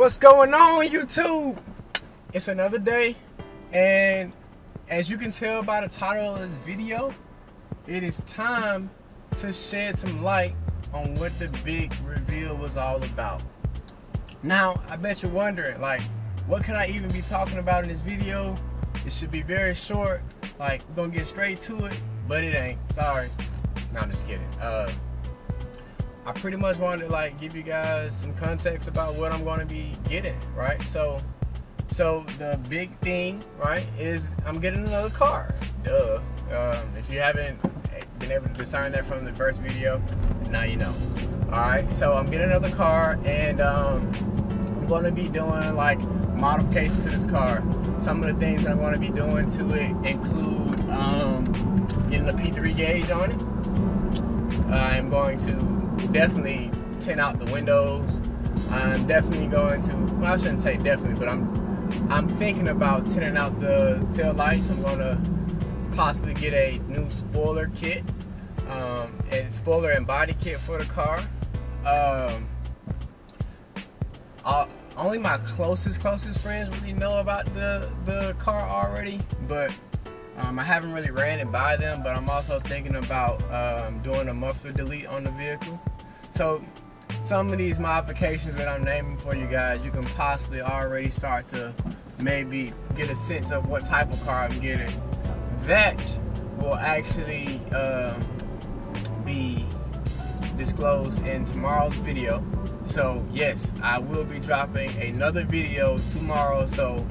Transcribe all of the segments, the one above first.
What's going on, YouTube? It's another day, and as you can tell by the title of this video, it is time to shed some light on what the big reveal was all about. Now, I bet you're wondering, like, what could I even be talking about in this video? It should be very short, like, we're gonna get straight to it, but it ain't. Sorry. No, I'm just kidding. Uh, I pretty much wanted to like give you guys some context about what I'm going to be getting, right? So, so the big thing, right, is I'm getting another car. Duh. Um, if you haven't been able to discern that from the first video, now you know. All right. So I'm getting another car, and um, I'm going to be doing like modifications to this car. Some of the things I'm going to be doing to it include um, getting a P3 gauge on it. I'm going to definitely tint out the windows. I'm definitely going to. Well, I shouldn't say definitely, but I'm I'm thinking about tinting out the tail lights. I'm going to possibly get a new spoiler kit, um, and spoiler and body kit for the car. Um, I'll, only my closest closest friends really know about the the car already, but um, I haven't really ran it by them, but I'm also thinking about um, doing a muffler delete on the vehicle. So some of these modifications that I'm naming for you guys, you can possibly already start to maybe get a sense of what type of car I'm getting. That will actually uh, be disclosed in tomorrow's video. So yes, I will be dropping another video tomorrow. So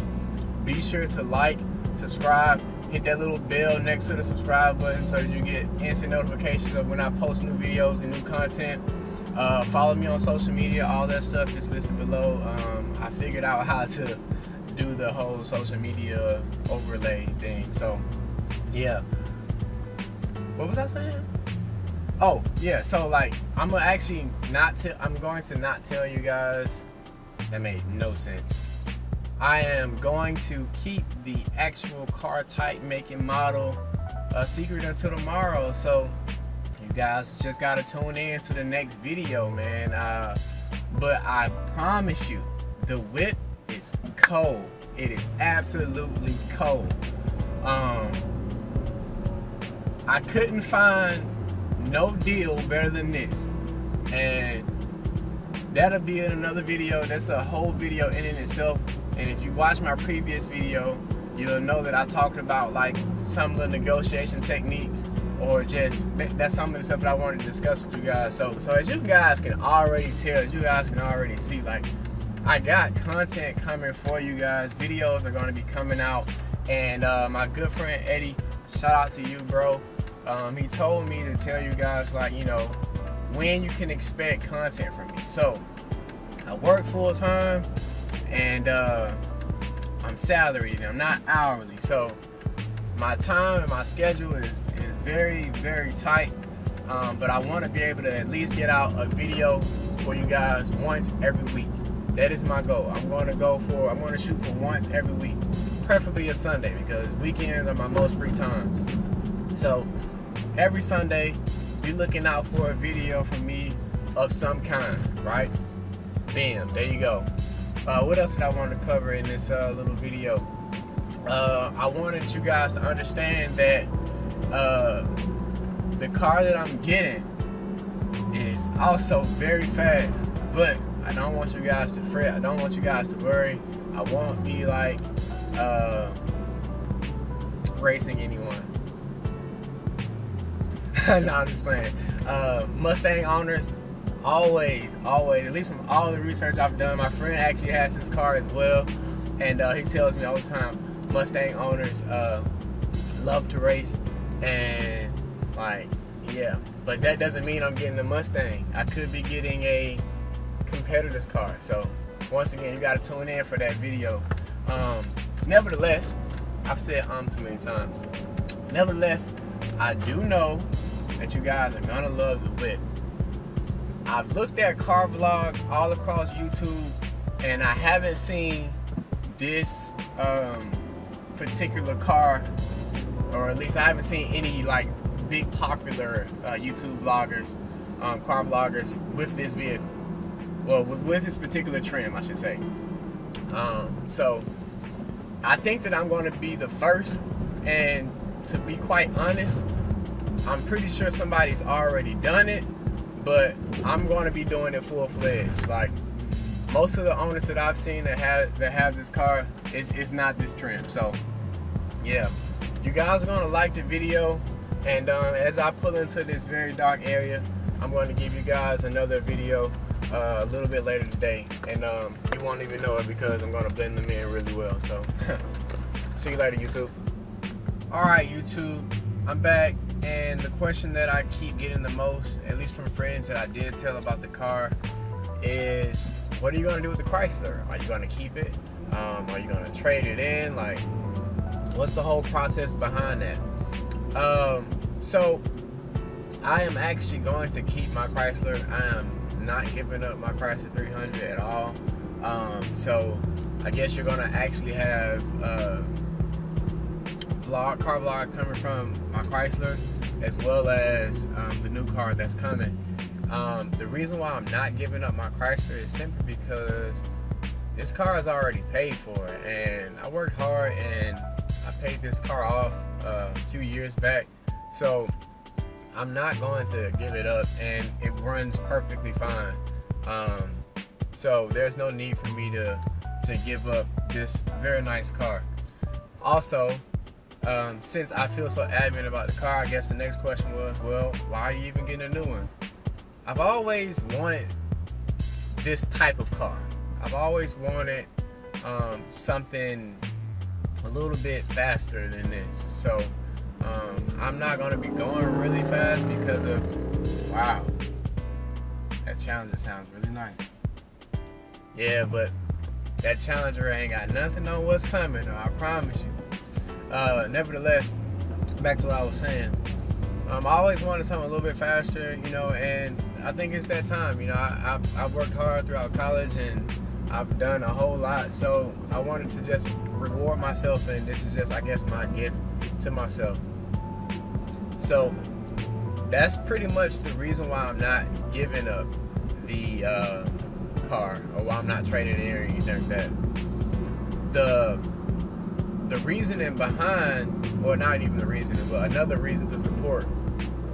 be sure to like, subscribe, hit that little bell next to the subscribe button so that you get instant notifications of when I post new videos and new content. Uh, follow me on social media. All that stuff is listed below. Um, I figured out how to do the whole social media overlay thing. So, yeah. What was I saying? Oh, yeah. So, like, I'm actually not. I'm going to not tell you guys. That made no sense. I am going to keep the actual car type, make, and model a secret until tomorrow. So you guys just gotta tune in to the next video, man. Uh, but I promise you, the whip is cold. It is absolutely cold. Um, I couldn't find no deal better than this, and that'll be in another video. That's a whole video in and itself. And if you watch my previous video, you'll know that I talked about like some of the negotiation techniques or just that's some of the stuff that I wanted to discuss with you guys. So, so as you guys can already tell, you guys can already see, like I got content coming for you guys. Videos are going to be coming out, and uh, my good friend Eddie, shout out to you, bro. Um, he told me to tell you guys, like you know, when you can expect content from me. So, I work full time, and uh, I'm salaried, I'm not hourly. So, my time and my schedule is is very, very tight. Um, but I want to be able to at least get out a video for you guys once every week. That is my goal. I'm going to go for, I'm going to shoot for once every week, preferably a Sunday because weekends are my most free times. So every Sunday, be looking out for a video from me of some kind, right? Bam, there you go. Uh, what else did I want to cover in this uh, little video? Uh, I wanted you guys to understand that uh, the car that I'm getting is also very fast, but I don't want you guys to fret. I don't want you guys to worry. I won't be like uh, racing anyone. no, I'm just playing. Uh, Mustang owners, always, always, at least from all the research I've done, my friend actually has his car as well, and uh, he tells me all the time, Mustang owners uh, love to race and like, yeah. But that doesn't mean I'm getting the Mustang. I could be getting a competitor's car. So once again, you gotta tune in for that video. Um, nevertheless, I've said um too many times. Nevertheless, I do know that you guys are gonna love the whip. I've looked at car vlogs all across YouTube, and I haven't seen this um, particular car or at least I haven't seen any like big popular uh, YouTube vloggers, um, car vloggers with this vehicle. well, with, with this particular trim, I should say. Um, so I think that I'm going to be the first, and to be quite honest, I'm pretty sure somebody's already done it, but I'm going to be doing it full fledged. Like most of the owners that I've seen that have that have this car is is not this trim. So yeah, you guys are going to like the video, and um, as I pull into this very dark area, I'm going to give you guys another video uh, a little bit later today, and um, you won't even know it because I'm going to blend them in really well. So see you later, YouTube. All right, YouTube, I'm back, and the question that I keep getting the most, at least from friends that I did tell about the car, is what are you going to do with the Chrysler? Are you going to keep it? Um, are you going to trade it in? Like, what's the whole process behind that? Um, so, I am actually going to keep my Chrysler. I am not giving up my Chrysler 300 at all. Um, so, I guess you're going to actually have uh, vlog, car vlog coming from my Chrysler, as well as um, the new car that's coming. Um, the reason why I'm not giving up my Chrysler is simply because this car is already paid for, and I worked hard and I paid this car off uh, a few years back. So I'm not going to give it up, and it runs perfectly fine. Um, so there's no need for me to to give up this very nice car. Also, um, since I feel so adamant about the car, I guess the next question was, well, why are you even getting a new one? I've always wanted this type of car. I've always wanted um, something a little bit faster than this. So um, I'm not going to be going really fast because of, wow, that Challenger sounds really nice. Yeah, but that Challenger ain't got nothing on what's coming, I promise you. Uh, nevertheless, back to what I was saying. Um, I always wanted something a little bit faster, you know, and I think it's that time. You know, I, I've, I've worked hard throughout college and I've done a whole lot, so I wanted to just reward myself, and this is just, I guess, my gift to myself. So that's pretty much the reason why I'm not giving up the uh, car or why I'm not trading in or anything like that. The the reasoning behind, or not even the reasoning, but another reason to support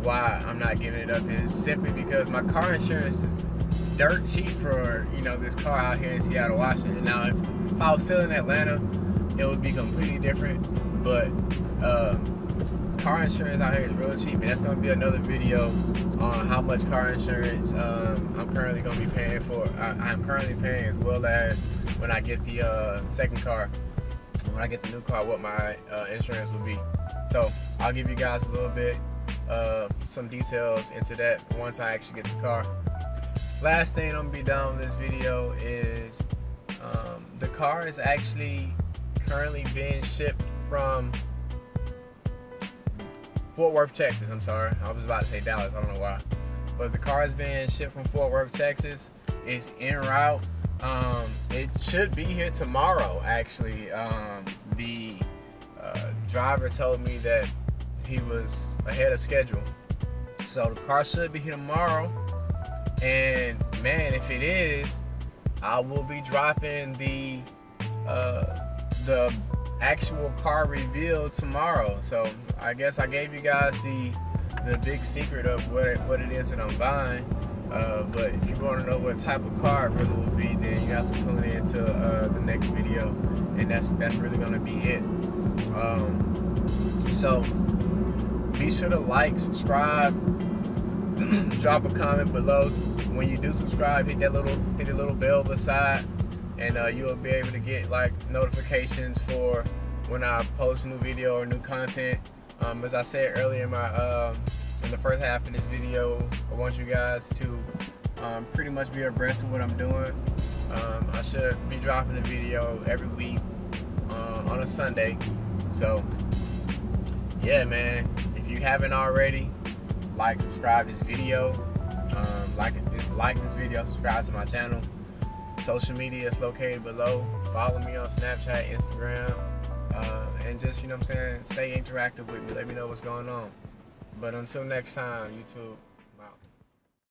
why I'm not giving it up is simply because my car insurance is dirt cheap for you know this car out here in Seattle, Washington. Now, if, if I was still in Atlanta, it would be completely different. But uh, car insurance out here is real cheap, and that's going to be another video on how much car insurance um, I'm currently going to be paying for. I, am currently paying as well as when I get the uh, second car, when I get the new car, what my uh, insurance will be. So I'll give you guys a little bit uh, some details into that once I actually get the car. Last thing I'm gonna be done with this video is um, the car is actually currently being shipped from Fort Worth, Texas. I'm sorry, I was about to say Dallas. I don't know why, but the car is being shipped from Fort Worth, Texas. It's en route. Um, it should be here tomorrow. Actually, um, the uh, driver told me that he was ahead of schedule. So the car should be here tomorrow. And man, if it is, I will be dropping the uh, the actual car reveal tomorrow. So I guess I gave you guys the the big secret of what what it is that I'm buying. Uh, but if you want to know what type of car it really will be, then you have to tune in to uh, the next video, and that's that's really gonna be it. Um, so be sure to like, subscribe, drop a comment below. When you do subscribe, hit that little hit the little bell beside, and uh, you'll be able to get like notifications for when I post new video or new content. Um, as I said earlier my um, in the first half of this video, I want you guys to um, pretty much be abreast of what I'm doing. Um, I should be dropping a video every week uh, on a Sunday. So yeah, man, if you haven't already, like, subscribe this video. Um, like, like this video, subscribe to my channel. Social media is located below. Follow me on Snapchat, Instagram, uh, and just, you know what I'm saying, stay interactive with me. Let me know what's going on. But until next time, YouTube.